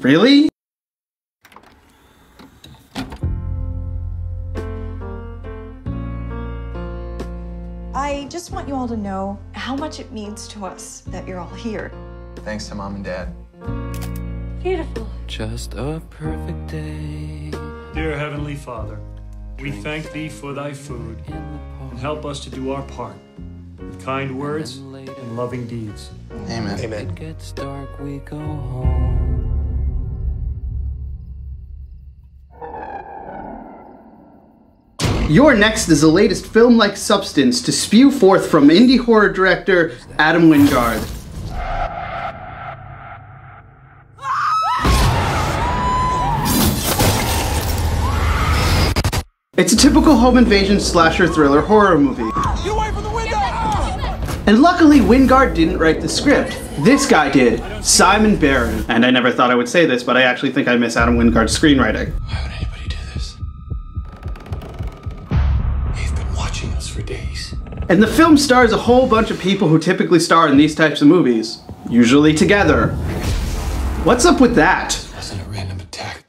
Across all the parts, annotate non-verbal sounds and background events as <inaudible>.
Really? I just want you all to know how much it means to us that you're all here. Thanks to mom and dad. Beautiful. Just a perfect day Dear Heavenly Father, we thank thee for thy food and help us to do our part with kind words and loving deeds. Amen. It gets dark, we go home. You're Next is the latest film-like substance to spew forth from indie horror director Adam Wingard. It's a typical home invasion slasher thriller horror movie. And luckily, Wingard didn't write the script. This guy did, Simon Barrett. And I never thought I would say this, but I actually think I miss Adam Wingard's screenwriting. And the film stars a whole bunch of people who typically star in these types of movies, usually together. What's up with that? Wasn't a random attack.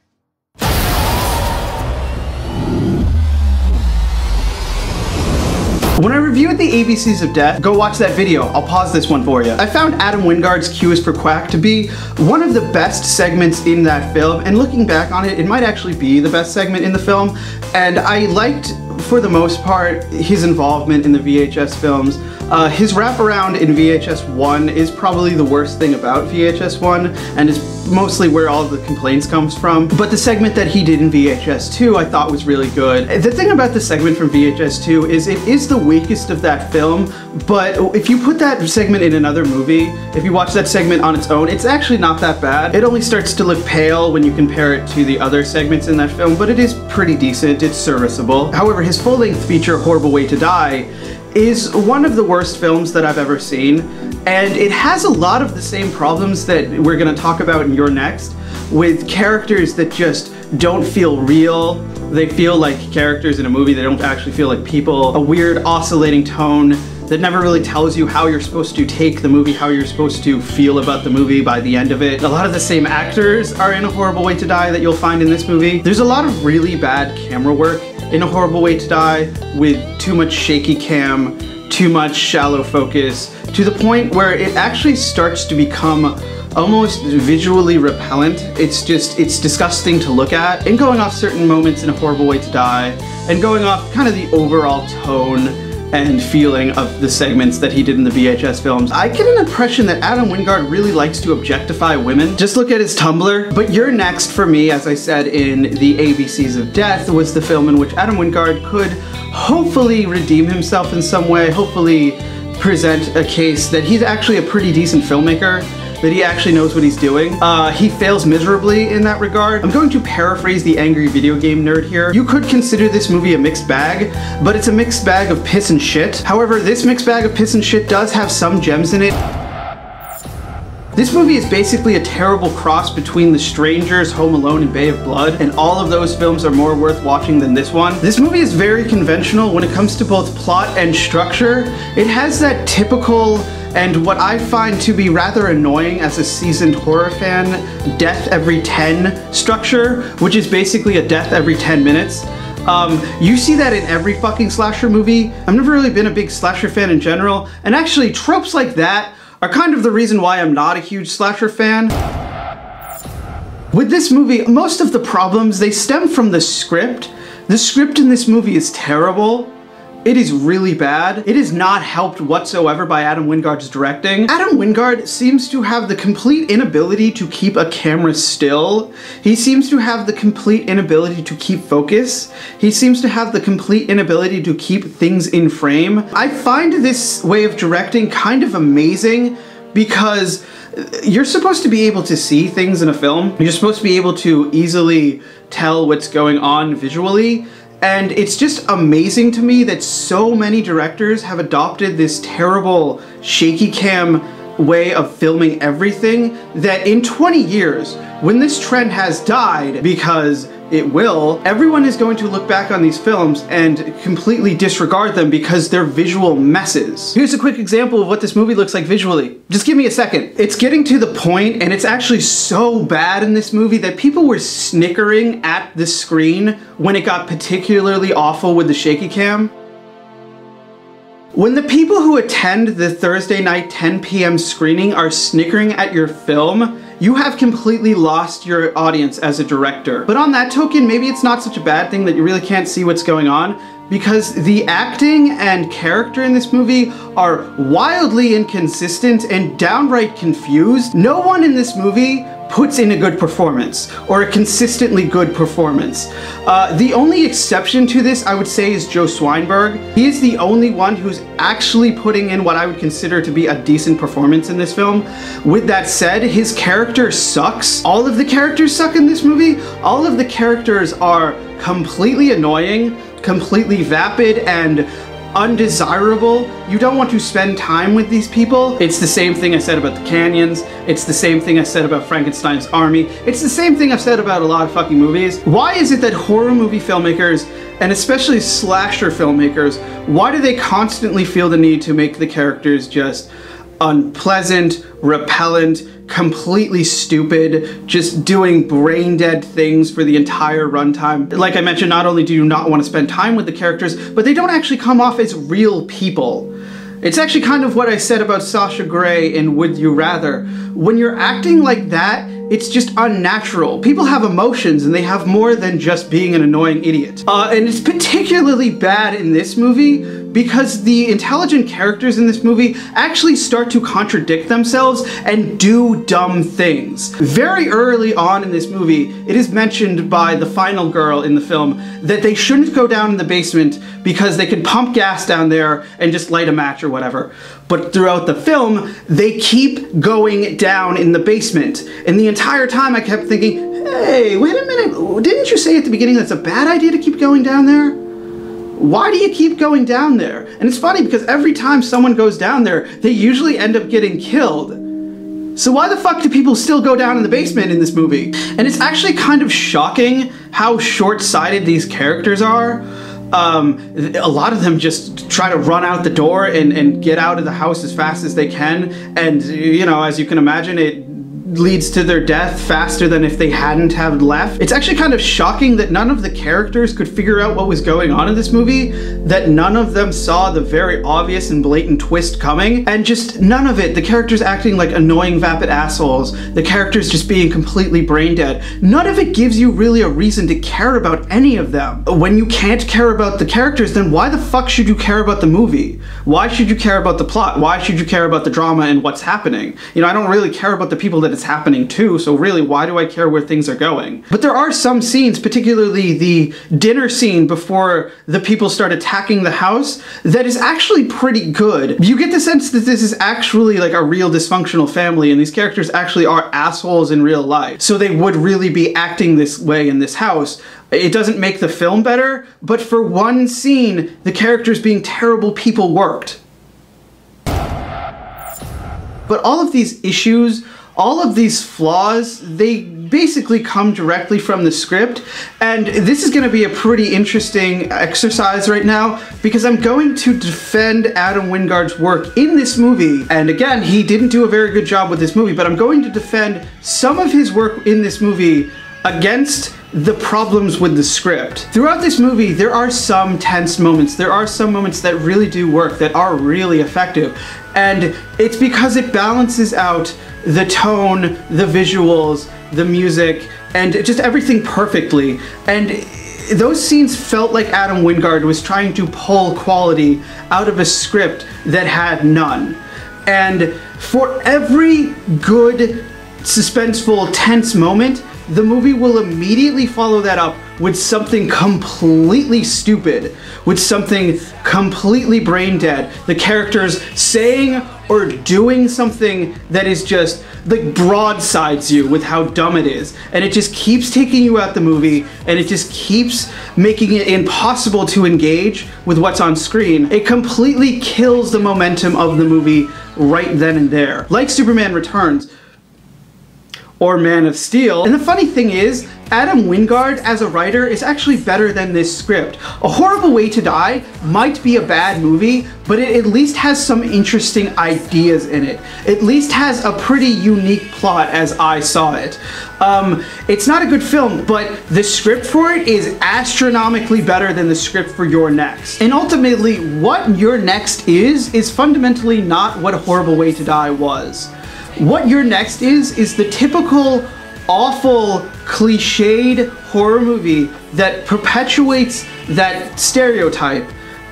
When I reviewed the ABCs of Death, go watch that video. I'll pause this one for you. I found Adam Wingard's Q is for Quack to be one of the best segments in that film, and looking back on it, it might actually be the best segment in the film. And I liked, for the most part, his involvement in the VHS films. Uh, his wraparound in VHS 1 is probably the worst thing about VHS 1, and is mostly where all the complaints comes from. But the segment that he did in VHS 2 I thought was really good. The thing about the segment from VHS 2 is it is the weakest of that film, but if you put that segment in another movie, if you watch that segment on its own, it's actually not that bad. It only starts to look pale when you compare it to the other segments in that film, but it is pretty decent, it's serviceable. However, his full-length feature, Horrible Way to Die, is one of the worst films that I've ever seen, and it has a lot of the same problems that we're gonna talk about in You're Next, with characters that just don't feel real. They feel like characters in a movie, they don't actually feel like people. A weird oscillating tone that never really tells you how you're supposed to take the movie, how you're supposed to feel about the movie by the end of it. A lot of the same actors are in A Horrible Way to Die that you'll find in this movie. There's a lot of really bad camera work in A Horrible Way to Die with too much shaky cam, too much shallow focus, to the point where it actually starts to become almost visually repellent. It's just, it's disgusting to look at. And going off certain moments in A Horrible Way to Die, and going off kind of the overall tone and feeling of the segments that he did in the VHS films. I get an impression that Adam Wingard really likes to objectify women. Just look at his Tumblr. But You're Next for me, as I said in the ABCs of Death, was the film in which Adam Wingard could hopefully redeem himself in some way, hopefully present a case that he's actually a pretty decent filmmaker that he actually knows what he's doing. Uh, he fails miserably in that regard. I'm going to paraphrase the angry video game nerd here. You could consider this movie a mixed bag, but it's a mixed bag of piss and shit. However, this mixed bag of piss and shit does have some gems in it. This movie is basically a terrible cross between The Strangers, Home Alone, and Bay of Blood, and all of those films are more worth watching than this one. This movie is very conventional when it comes to both plot and structure. It has that typical and what I find to be rather annoying as a seasoned horror fan, death every 10 structure, which is basically a death every 10 minutes. Um, you see that in every fucking slasher movie. I've never really been a big slasher fan in general, and actually tropes like that are kind of the reason why I'm not a huge slasher fan. With this movie, most of the problems, they stem from the script. The script in this movie is terrible. It is really bad. It is not helped whatsoever by Adam Wingard's directing. Adam Wingard seems to have the complete inability to keep a camera still. He seems to have the complete inability to keep focus. He seems to have the complete inability to keep things in frame. I find this way of directing kind of amazing because uh, you're supposed to be able to see things in a film. You're supposed to be able to easily tell what's going on visually. And it's just amazing to me that so many directors have adopted this terrible shaky cam way of filming everything that in 20 years, when this trend has died because it will, everyone is going to look back on these films and completely disregard them because they're visual messes. Here's a quick example of what this movie looks like visually. Just give me a second. It's getting to the point, and it's actually so bad in this movie that people were snickering at the screen when it got particularly awful with the shaky cam. When the people who attend the Thursday night 10 p.m. screening are snickering at your film, you have completely lost your audience as a director. But on that token, maybe it's not such a bad thing that you really can't see what's going on because the acting and character in this movie are wildly inconsistent and downright confused. No one in this movie puts in a good performance or a consistently good performance. Uh, the only exception to this, I would say, is Joe Swanberg. He is the only one who's actually putting in what I would consider to be a decent performance in this film. With that said, his character sucks. All of the characters suck in this movie. All of the characters are completely annoying, completely vapid, and undesirable. You don't want to spend time with these people. It's the same thing I said about the Canyons. It's the same thing I said about Frankenstein's Army. It's the same thing I've said about a lot of fucking movies. Why is it that horror movie filmmakers, and especially slasher filmmakers, why do they constantly feel the need to make the characters just unpleasant, repellent, completely stupid, just doing brain dead things for the entire runtime. Like I mentioned, not only do you not want to spend time with the characters, but they don't actually come off as real people. It's actually kind of what I said about Sasha Grey in Would You Rather. When you're acting like that, it's just unnatural. People have emotions and they have more than just being an annoying idiot. Uh, and it's particularly bad in this movie because the intelligent characters in this movie actually start to contradict themselves and do dumb things. Very early on in this movie, it is mentioned by the final girl in the film that they shouldn't go down in the basement because they could pump gas down there and just light a match or whatever. But throughout the film, they keep going down in the basement. And the entire time I kept thinking, hey, wait a minute, didn't you say at the beginning that's a bad idea to keep going down there? Why do you keep going down there? And it's funny because every time someone goes down there, they usually end up getting killed. So why the fuck do people still go down in the basement in this movie? And it's actually kind of shocking how short-sighted these characters are. Um, a lot of them just try to run out the door and, and get out of the house as fast as they can. And, you know, as you can imagine, it leads to their death faster than if they hadn't have left. It's actually kind of shocking that none of the characters could figure out what was going on in this movie, that none of them saw the very obvious and blatant twist coming, and just none of it. The characters acting like annoying vapid assholes, the characters just being completely brain dead. None of it gives you really a reason to care about any of them. When you can't care about the characters, then why the fuck should you care about the movie? Why should you care about the plot? Why should you care about the drama and what's happening? You know, I don't really care about the people that it's happening too, so really, why do I care where things are going? But there are some scenes, particularly the dinner scene before the people start attacking the house, that is actually pretty good. You get the sense that this is actually like a real dysfunctional family, and these characters actually are assholes in real life. So they would really be acting this way in this house. It doesn't make the film better, but for one scene, the characters being terrible people worked. But all of these issues all of these flaws, they basically come directly from the script. And this is going to be a pretty interesting exercise right now because I'm going to defend Adam Wingard's work in this movie. And again, he didn't do a very good job with this movie, but I'm going to defend some of his work in this movie against the problems with the script. Throughout this movie, there are some tense moments. There are some moments that really do work, that are really effective. And it's because it balances out the tone, the visuals, the music, and just everything perfectly. And those scenes felt like Adam Wingard was trying to pull quality out of a script that had none. And for every good, suspenseful, tense moment, the movie will immediately follow that up with something completely stupid, with something completely brain dead. The characters saying or doing something that is just like broadsides you with how dumb it is. And it just keeps taking you out the movie and it just keeps making it impossible to engage with what's on screen. It completely kills the momentum of the movie right then and there. Like Superman Returns, or Man of Steel. And the funny thing is, Adam Wingard as a writer is actually better than this script. A Horrible Way to Die might be a bad movie, but it at least has some interesting ideas in it. At least has a pretty unique plot as I saw it. Um, it's not a good film, but the script for it is astronomically better than the script for You're Next. And ultimately, what You're Next is, is fundamentally not what A Horrible Way to Die was. What You're Next is, is the typical awful, cliched horror movie that perpetuates that stereotype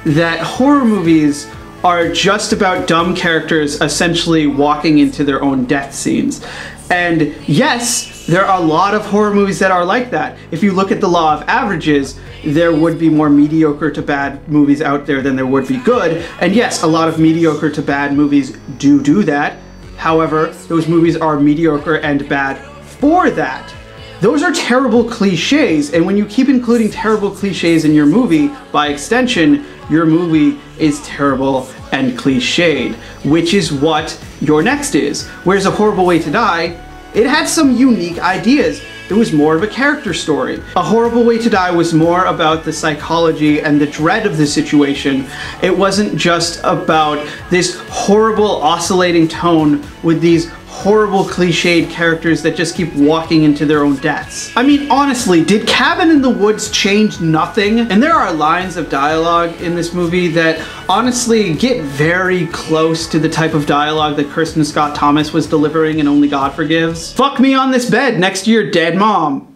that horror movies are just about dumb characters essentially walking into their own death scenes. And yes, there are a lot of horror movies that are like that. If you look at the law of averages, there would be more mediocre to bad movies out there than there would be good. And yes, a lot of mediocre to bad movies do do that. However, those movies are mediocre and bad for that. Those are terrible cliches, and when you keep including terrible cliches in your movie, by extension, your movie is terrible and cliched, which is what you're next is. Whereas A Horrible Way to Die, it had some unique ideas. It was more of a character story. A Horrible Way to Die was more about the psychology and the dread of the situation. It wasn't just about this horrible oscillating tone with these horrible cliched characters that just keep walking into their own deaths. I mean, honestly, did Cabin in the Woods change nothing? And there are lines of dialogue in this movie that honestly get very close to the type of dialogue that Kristin Scott Thomas was delivering in Only God Forgives. Fuck me on this bed next to your dead mom.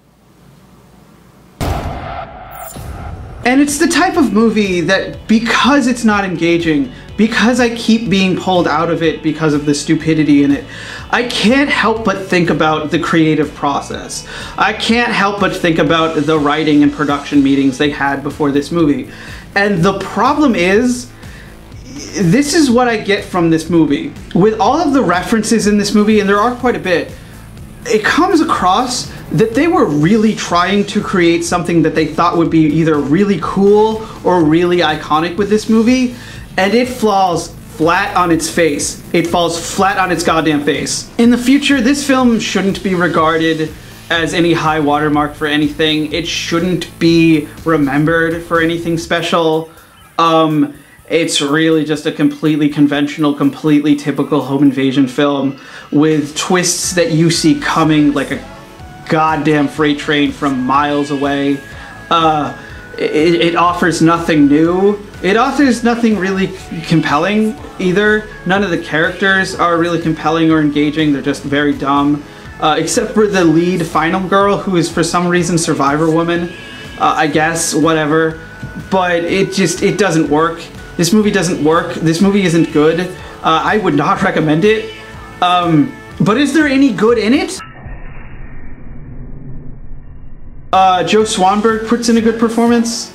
And it's the type of movie that because it's not engaging, because I keep being pulled out of it because of the stupidity in it, I can't help but think about the creative process. I can't help but think about the writing and production meetings they had before this movie. And the problem is, this is what I get from this movie. With all of the references in this movie, and there are quite a bit, it comes across that they were really trying to create something that they thought would be either really cool or really iconic with this movie, and it falls flat on its face. It falls flat on its goddamn face. In the future, this film shouldn't be regarded as any high watermark for anything. It shouldn't be remembered for anything special. Um, it's really just a completely conventional, completely typical home invasion film with twists that you see coming like a goddamn freight train from miles away. Uh, it, it, offers nothing new. It offers nothing really compelling either. None of the characters are really compelling or engaging. They're just very dumb. Uh, except for the lead final girl, who is for some reason Survivor Woman. Uh, I guess, whatever. But it just, it doesn't work. This movie doesn't work. This movie isn't good. Uh, I would not <laughs> recommend it. Um, but is there any good in it? Uh, Joe Swanberg puts in a good performance.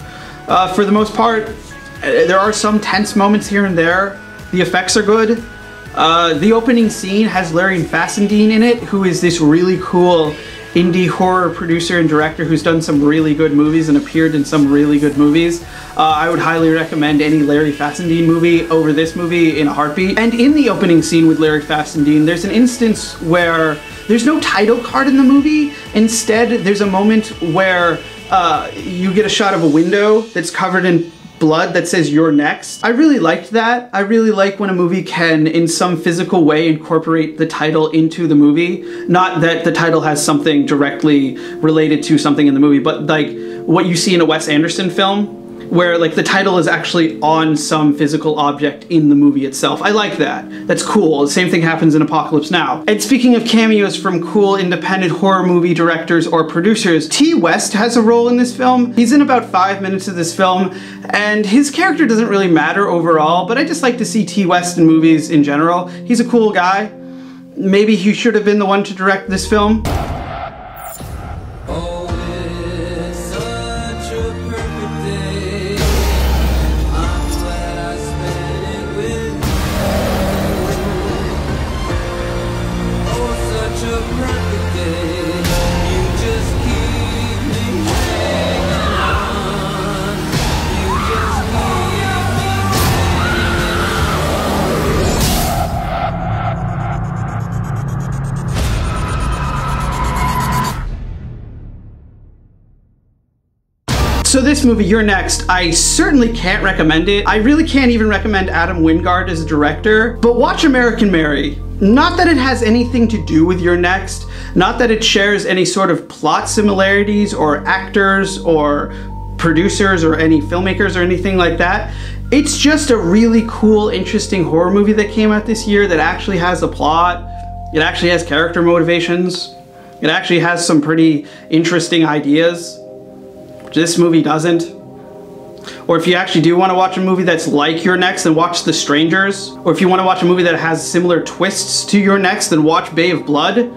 Uh, for the most part, uh, there are some tense moments here and there. The effects are good. Uh, the opening scene has Larry Fessenden in it, who is this really cool indie horror producer and director who's done some really good movies and appeared in some really good movies. Uh, I would highly recommend any Larry Fessenden movie over this movie in a heartbeat. And in the opening scene with Larry Fessenden, there's an instance where there's no title card in the movie. Instead, there's a moment where uh, you get a shot of a window that's covered in blood that says you're next. I really liked that. I really like when a movie can in some physical way incorporate the title into the movie. Not that the title has something directly related to something in the movie, but like what you see in a Wes Anderson film where like the title is actually on some physical object in the movie itself. I like that. That's cool. The same thing happens in Apocalypse Now. And speaking of cameos from cool independent horror movie directors or producers, Ti West has a role in this film. He's in about five minutes of this film, and his character doesn't really matter overall, but I just like to see Ti West in movies in general. He's a cool guy. Maybe he should have been the one to direct this film. This movie, You're Next, I certainly can't recommend it. I really can't even recommend Adam Wingard as a director, but watch American Mary. Not that it has anything to do with You're Next, not that it shares any sort of plot similarities or actors or producers or any filmmakers or anything like that. It's just a really cool, interesting horror movie that came out this year that actually has a plot. It actually has character motivations. It actually has some pretty interesting ideas. This movie doesn't. Or if you actually do want to watch a movie that's like You're Next, then watch The Strangers. Or if you want to watch a movie that has similar twists to You're Next, then watch Bay of Blood.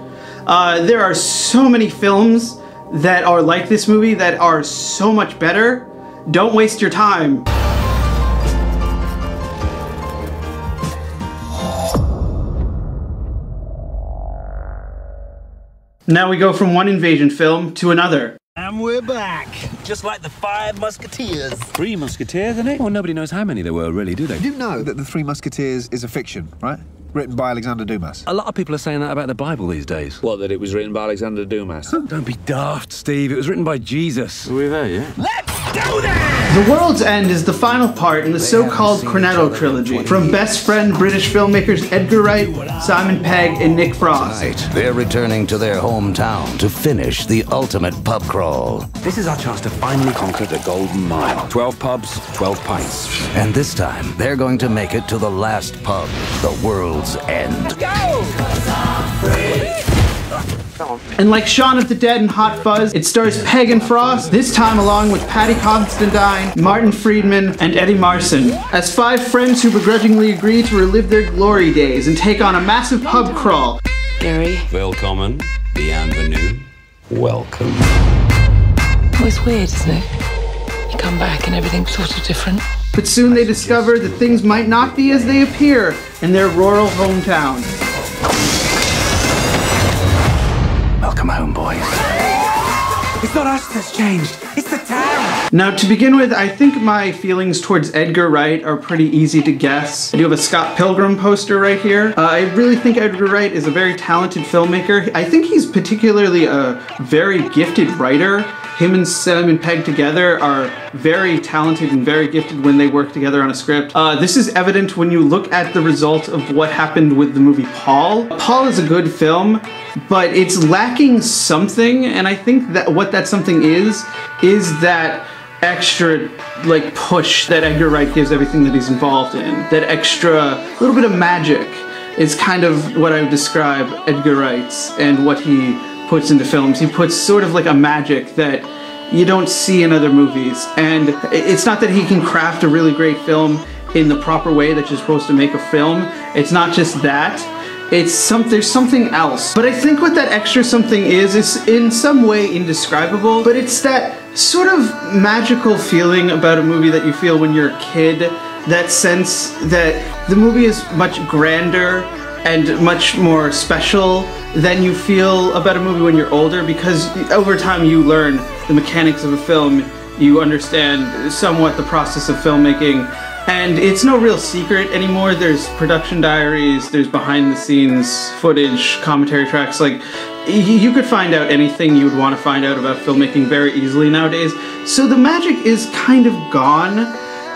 Uh, there are so many films that are like this movie that are so much better. Don't waste your time. Now we go from one invasion film to another. And we're back, just like the Five Musketeers. Three Musketeers, isn't it? Well, nobody knows how many there were, really, do they? You know that The Three Musketeers is a fiction, right? Written by Alexander Dumas. A lot of people are saying that about the Bible these days. What, that it was written by Alexander Dumas? Don't be daft, Steve. It was written by Jesus. Are we there yet? Let's do this! The World's End is the final part in the so-called Cornetto trilogy from best friend British filmmakers Edgar Wright, Simon Pegg, and Nick Frost. Tonight, they're returning to their hometown to finish the ultimate pub crawl. This is our chance to finally conquer the Golden Mile. Twelve pubs, twelve pints. And this time, they're going to make it to the last pub, the World's End. And like Shaun of the Dead and Hot Fuzz, it stars Pegg and Frost, this time along with Paddy Considine, Martin Freeman, and Eddie Marsan, as five friends who begrudgingly agree to relive their glory days and take on a massive pub crawl. Gary. Welcome, bienvenue, welcome. It's weird, isn't it? You come back and everything's sort of different. But soon they discover that things might not be as they appear in their rural hometown. Welcome home, boys. It's not us that's changed, it's the town! Now, to begin with, I think my feelings towards Edgar Wright are pretty easy to guess. I do have a Scott Pilgrim poster right here. Uh, I really think Edgar Wright is a very talented filmmaker. I think he's particularly a very gifted writer. Him and Simon Pegg together are very talented and very gifted when they work together on a script. Uh, this is evident when you look at the result of what happened with the movie Paul. Paul is a good film, but it's lacking something, and I think that what that something is, is that extra like push that Edgar Wright gives everything that he's involved in. That extra little bit of magic is kind of what I would describe Edgar Wright's and what he puts into films. He puts sort of like a magic that you don't see in other movies. And it's not that he can craft a really great film in the proper way that you're supposed to make a film. It's not just that. It's some there's something else. But I think what that extra something is is in some way indescribable, but it's that sort of magical feeling about a movie that you feel when you're a kid. That sense that the movie is much grander and much more special than you feel about a movie when you're older because over time you learn the mechanics of a film, you understand somewhat the process of filmmaking, and it's no real secret anymore. There's production diaries, there's behind the scenes footage, commentary tracks, like you could find out anything you would want to find out about filmmaking very easily nowadays. So the magic is kind of gone,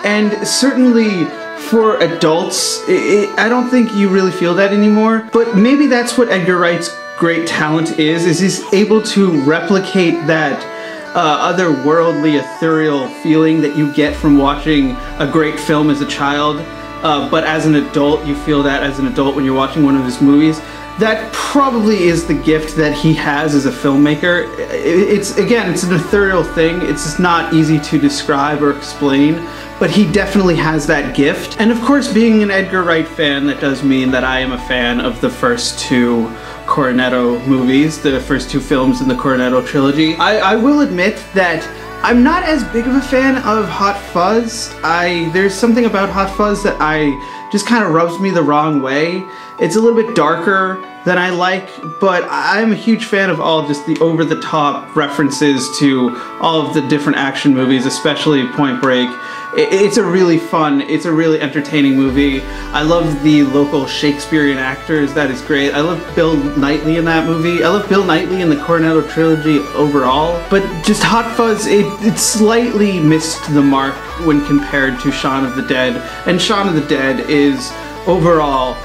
and certainly for adults, it, it, I don't think you really feel that anymore. But maybe that's what Edgar Wright's great talent is, is he's able to replicate that uh, otherworldly, ethereal feeling that you get from watching a great film as a child. Uh, but as an adult, you feel that as an adult when you're watching one of his movies. That probably is the gift that he has as a filmmaker. It's again, it's an ethereal thing. It's just not easy to describe or explain but he definitely has that gift. And of course, being an Edgar Wright fan, that does mean that I am a fan of the first two Cornetto movies, the first two films in the Cornetto trilogy. I, I will admit that I'm not as big of a fan of Hot Fuzz. I there's something about Hot Fuzz that I just kind of rubs me the wrong way. It's a little bit darker than I like, but I'm a huge fan of all just the over-the-top references to all of the different action movies, especially Point Break it's a really fun, it's a really entertaining movie. I love the local Shakespearean actors, that is great. I love Bill Nighy in that movie. I love Bill Nighy in the Cornetto trilogy overall, but just Hot Fuzz, it, it slightly missed the mark when compared to Shaun of the Dead. And Shaun of the Dead is overall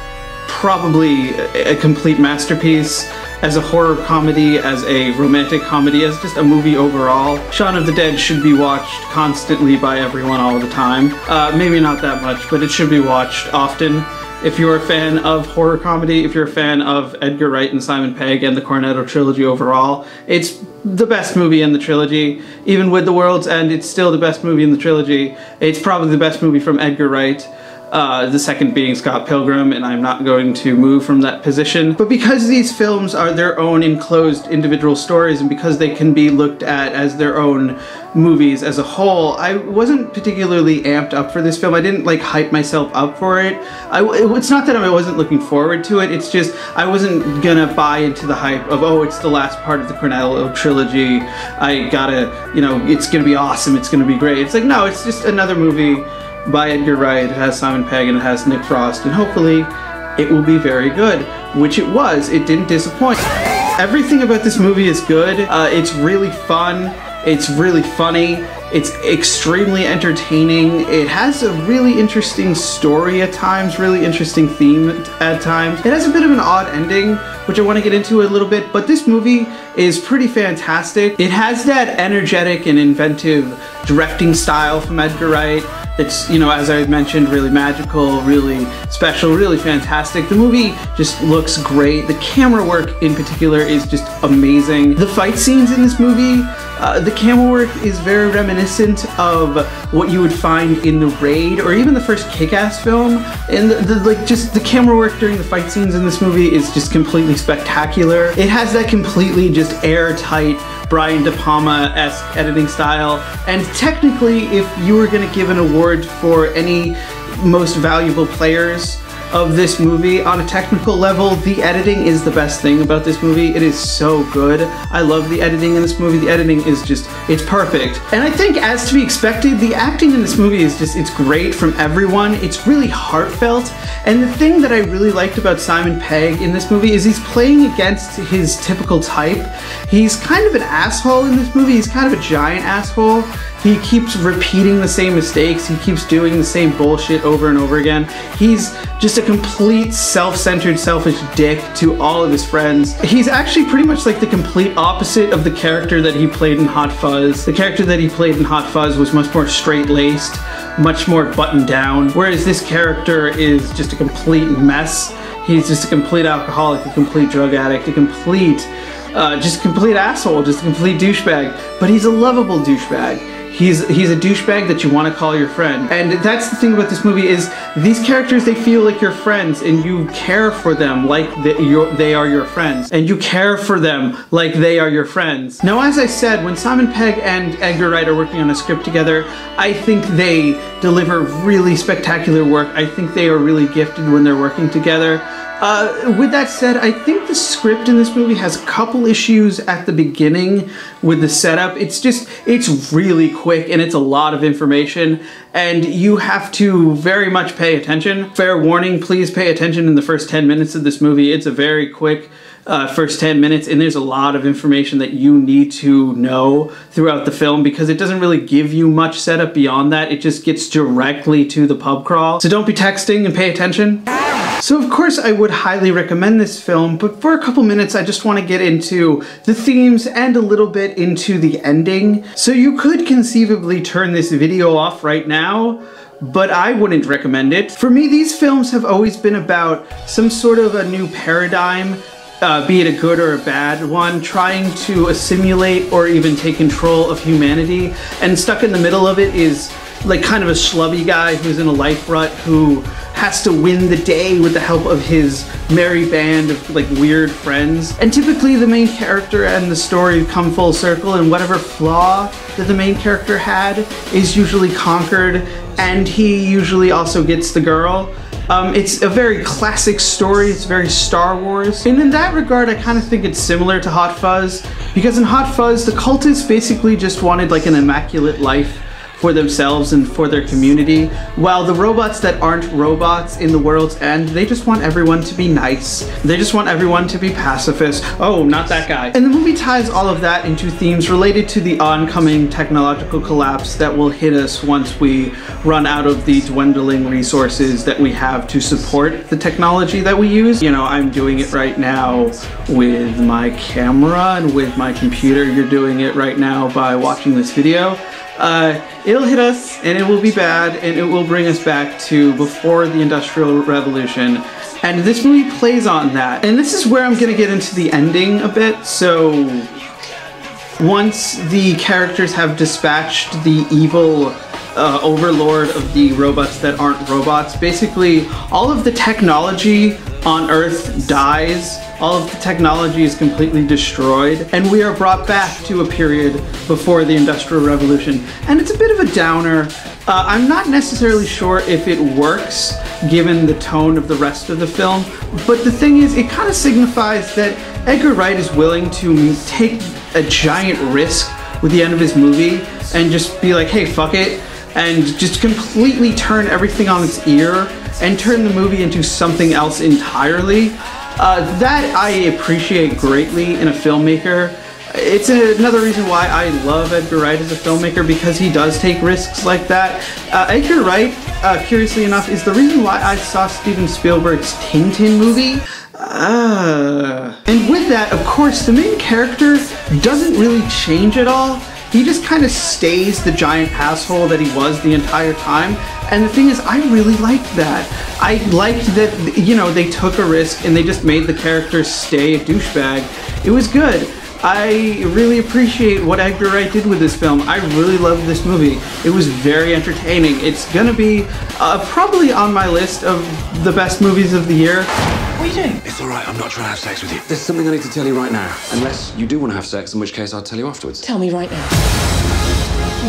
probably a complete masterpiece as a horror comedy, as a romantic comedy, as just a movie overall. Shaun of the Dead should be watched constantly by everyone all the time. Uh, maybe not that much, but it should be watched often. If you're a fan of horror comedy, if you're a fan of Edgar Wright and Simon Pegg and the Cornetto trilogy overall, it's the best movie in the trilogy. Even with The World's End, it's still the best movie in the trilogy. It's probably the best movie from Edgar Wright. Uh, the second being Scott Pilgrim, and I'm not going to move from that position. But because these films are their own enclosed individual stories, and because they can be looked at as their own movies as a whole, I wasn't particularly amped up for this film. I didn't like hype myself up for it. I, it's not that I wasn't looking forward to it, it's just I wasn't gonna buy into the hype of, oh, it's the last part of the Cornetto trilogy. I gotta, you know, it's gonna be awesome, it's gonna be great. It's like, no, it's just another movie by Edgar Wright. It has Simon Pegg and it has Nick Frost, and hopefully it will be very good, which it was. It didn't disappoint. Everything about this movie is good. Uh, it's really fun. It's really funny. It's extremely entertaining. It has a really interesting story at times, really interesting theme at times. It has a bit of an odd ending, which I want to get into a little bit, but this movie is pretty fantastic. It has that energetic and inventive directing style from Edgar Wright. It's, you know, as I mentioned, really magical, really special, really fantastic. The movie just looks great. The camera work in particular is just amazing. The fight scenes in this movie, uh, the camera work is very reminiscent of what you would find in The Raid or even the first Kick-Ass film. And the, the, like just the camera work during the fight scenes in this movie is just completely spectacular. It has that completely just airtight Brian De Palma-esque editing style. And technically, if you were gonna give an award for any most valuable players of this movie on a technical level, the editing is the best thing about this movie. It is so good. I love the editing in this movie. The editing is just, it's perfect. And I think as to be expected, the acting in this movie is just, it's great from everyone. It's really heartfelt. And the thing that I really liked about Simon Pegg in this movie is he's playing against his typical type. He's kind of an asshole in this movie. He's kind of a giant asshole. He keeps repeating the same mistakes. He keeps doing the same bullshit over and over again. He's just a complete self-centered, selfish dick to all of his friends. He's actually pretty much like the complete opposite of the character that he played in Hot Fuzz. The character that he played in Hot Fuzz was much more straight-laced, much more buttoned down, whereas this character is just a complete mess. He's just a complete alcoholic, a complete drug addict, a complete, uh, just complete asshole, just a complete douchebag. But he's a lovable douchebag. He's he's a douchebag that you want to call your friend. And that's the thing about this movie is these characters they feel like your friends and you care for them like they, they are your friends. And you care for them like they are your friends. Now as I said, when Simon Pegg and Edgar Wright are working on a script together, I think they deliver really spectacular work. I think they are really gifted when they're working together. Uh, with that said, I think the script in this movie has a couple issues at the beginning with the setup. It's just, it's really quick and it's a lot of information and you have to very much pay attention. Fair warning, please pay attention in the first 10 minutes of this movie. It's a very quick uh, first 10 minutes and there's a lot of information that you need to know throughout the film because it doesn't really give you much setup beyond that. It just gets directly to the pub crawl. So don't be texting and pay attention. So of course I would highly recommend this film, but for a couple minutes I just want to get into the themes and a little bit into the ending. So you could conceivably turn this video off right now, but I wouldn't recommend it. For me, these films have always been about some sort of a new paradigm uh, be it a good or a bad one, trying to assimilate or even take control of humanity. And stuck in the middle of it is like kind of a schlubby guy who's in a life rut who has to win the day with the help of his merry band of like weird friends. And typically the main character and the story come full circle and whatever flaw that the main character had is usually conquered and he usually also gets the girl. Um, it's a very classic story, it's very Star Wars. And in that regard, I kind of think it's similar to Hot Fuzz, because in Hot Fuzz, the cultists basically just wanted like an immaculate life for themselves and for their community, while the robots that aren't robots in the world's end, they just want everyone to be nice. They just want everyone to be pacifist. Oh, not that guy. And the movie ties all of that into themes related to the oncoming technological collapse that will hit us once we run out of the dwindling resources that we have to support the technology that we use. You know, I'm doing it right now with my camera and with my computer. You're doing it right now by watching this video. Uh, it'll hit us and it will be bad and it will bring us back to before the Industrial Revolution. And this movie plays on that. And this is where I'm gonna get into the ending a bit. So once the characters have dispatched the evil uh, overlord of the robots that aren't robots, basically all of the technology on Earth dies. All of the technology is completely destroyed, and we are brought back to a period before the Industrial Revolution. And it's a bit of a downer. Uh, I'm not necessarily sure if it works given the tone of the rest of the film, but the thing is, it kind of signifies that Edgar Wright is willing to take a giant risk with the end of his movie and just be like, hey, fuck it, and just completely turn everything on its ear and turn the movie into something else entirely. Uh, that I appreciate greatly in a filmmaker. It's another reason why I love Edgar Wright as a filmmaker because he does take risks like that. Uh, Edgar Wright, uh, curiously enough, is the reason why I saw Steven Spielberg's Tintin movie. Uh, and with that, of course, the main character doesn't really change at all. He just kind of stays the giant asshole that he was the entire time. And the thing is, I really liked that. I liked that, you know, they took a risk and they just made the character stay a douchebag. It was good. I really appreciate what Edgar Wright did with this film. I really loved this movie. It was very entertaining. It's gonna be uh, probably on my list of the best movies of the year. What are you doing? It's all right. I'm not trying to have sex with you. There's something I need to tell you right now. Unless you do want to have sex, in which case I'll tell you afterwards. Tell me right now.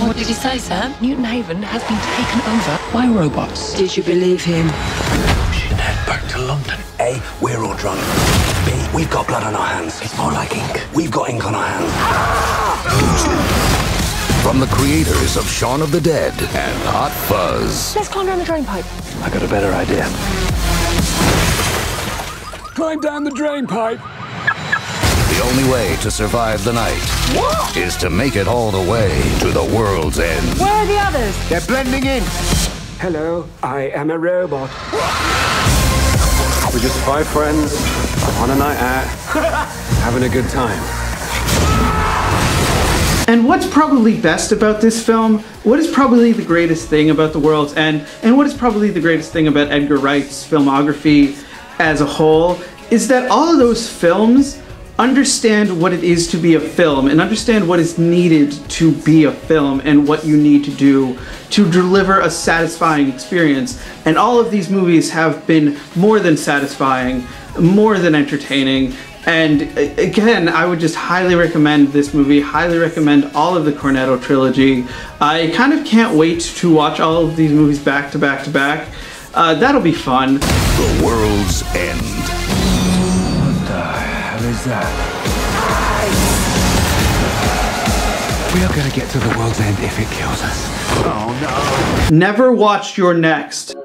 What did he say, Sam? Newton Haven has been taken over by robots. Did you believe him? We should head back to London. A, we're all drunk. B, we've got blood on our hands. It's more like ink. We've got ink on our hands. <laughs> From the creators of Shaun of the Dead and Hot Fuzz. Let's climb down the drain pipe. I got a better idea. Climb down the drain pipe. The only way to survive the night is to make it all the way to the world's end. Where are the others? They're blending in. Hello, I am a robot. We're just five friends on a night out, <laughs> having a good time. And what's probably best about this film, what is probably the greatest thing about The World's End, and what is probably the greatest thing about Edgar Wright's filmography as a whole, is that all of those films understand what it is to be a film and understand what is needed to be a film and what you need to do to deliver a satisfying experience. And all of these movies have been more than satisfying, more than entertaining. And again, I would just highly recommend this movie, highly recommend all of the Cornetto trilogy. I kind of can't wait to watch all of these movies back to back to back. Uh, that'll be fun. The World's End. Is that? We are gonna get to the world's end if it kills us. Oh no. Never watch you're next.